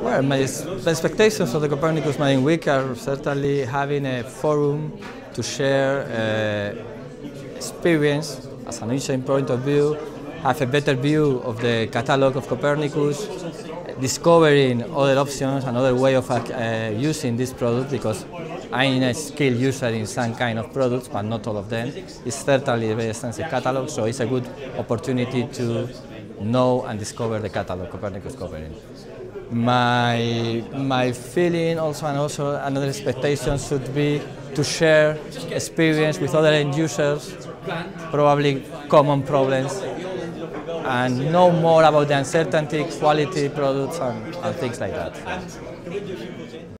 Well, my expectations of the Copernicus Marine Week are certainly having a forum to share uh, experience as an initial point of view, have a better view of the catalog of Copernicus, discovering other options, another way of uh, using this product because I'm a skilled user in some kind of products, but not all of them. It's certainly a very extensive catalog, so it's a good opportunity to know and discover the catalog Copernicus covering. My, my feeling also and also another expectation should be to share experience with other end users, probably common problems, and know more about the uncertainty, quality products and, and things like that.